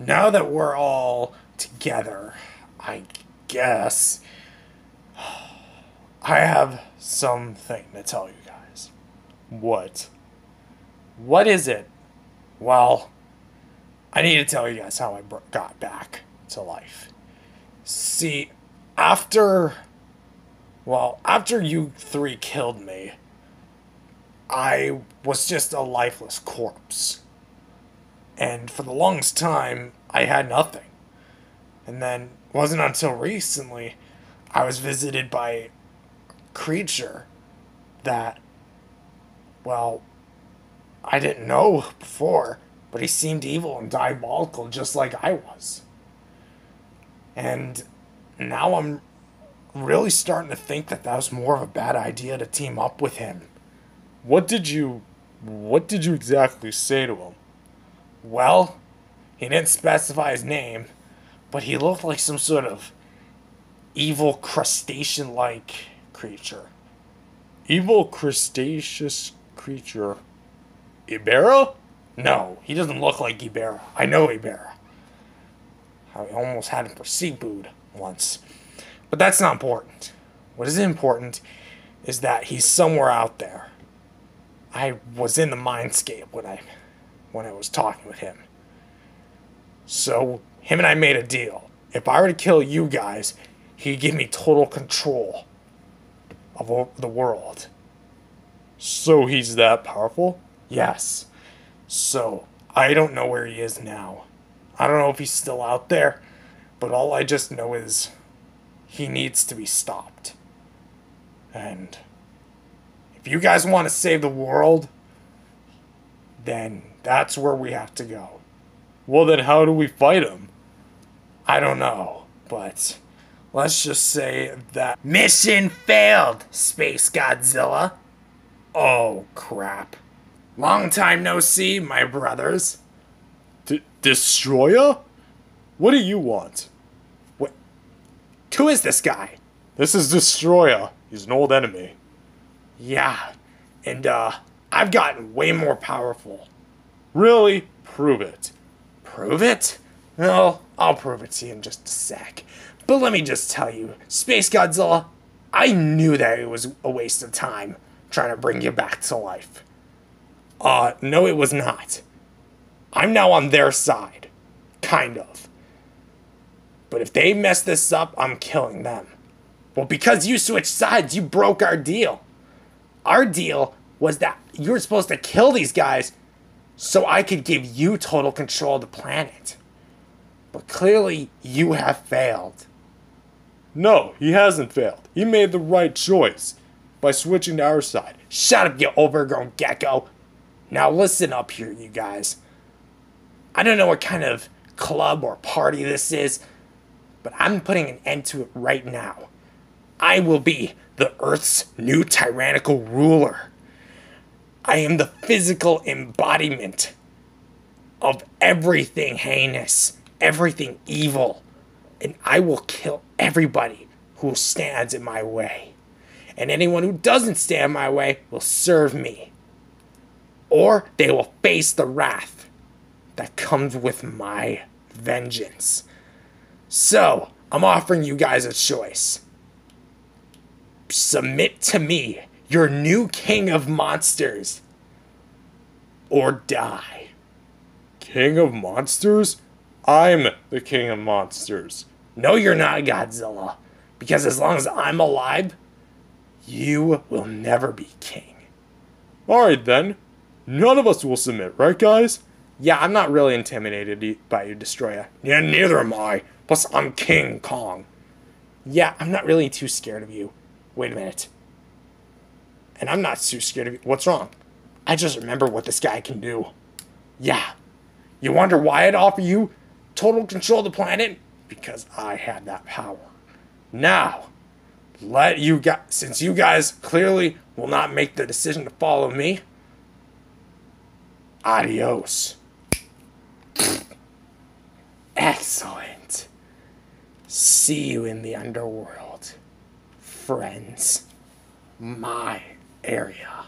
now that we're all together, I guess I have something to tell you guys. What? What is it? Well, I need to tell you guys how I got back to life. See, after. Well, after you three killed me, I was just a lifeless corpse. And for the longest time, I had nothing. And then, wasn't until recently, I was visited by a creature that, well, I didn't know before, but he seemed evil and diabolical just like I was. And now I'm really starting to think that that was more of a bad idea to team up with him. What did you. What did you exactly say to him? Well, he didn't specify his name, but he looked like some sort of evil crustacean like creature. Evil crustaceous creature. Ebirah? No, he doesn't look like Ebirah. I know Ebirah. I almost had him for seafood once. But that's not important. What is important is that he's somewhere out there. I was in the mindscape when I when I was talking with him. So him and I made a deal. If I were to kill you guys, he'd give me total control of the world. So he's that powerful? Yes. So, I don't know where he is now. I don't know if he's still out there, but all I just know is he needs to be stopped. And if you guys want to save the world, then that's where we have to go. Well, then how do we fight him? I don't know, but let's just say that mission failed, Space Godzilla. Oh, crap. Long time no see, my brothers. D- Destoroyah? What do you want? What? Who is this guy? This is Destoroyah. He's an old enemy. Yeah, and uh, I've gotten way more powerful. Really? Prove it. Prove it? Well, I'll prove it to you in just a sec. But let me just tell you, Space Godzilla, I knew that it was a waste of time trying to bring you back to life. Uh, no, it was not. I'm now on their side. Kind of. But if they mess this up, I'm killing them. Well, because you switched sides, you broke our deal. Our deal was that you were supposed to kill these guys so I could give you total control of the planet. But clearly, you have failed. No, he hasn't failed. He made the right choice by switching to our side. Shut up, you overgrown gecko. Now listen up here, you guys. I don't know what kind of club or party this is, but I'm putting an end to it right now. I will be the Earth's new tyrannical ruler. I am the physical embodiment of everything heinous, everything evil, and I will kill everybody who stands in my way. And anyone who doesn't stand my way will serve me. Or they will face the wrath that comes with my vengeance. So, I'm offering you guys a choice. Submit to me, your new king of monsters, or die. King of monsters? I'm the king of monsters. No, you're not Godzilla. Because as long as I'm alive, you will never be king. Alright then. None of us will submit, right, guys? Yeah, I'm not really intimidated by you, Destoroyah. Yeah, neither am I. Plus, I'm King Kong. Yeah, I'm not really too scared of you. Wait a minute. And I'm not too scared of you. What's wrong? I just remember what this guy can do. Yeah. You wonder why I'd offer you total control of the planet? Because I had that power. Now, let you guys, since you guys clearly will not make the decision to follow me, adios. Excellent. See you in the underworld, friends. My area.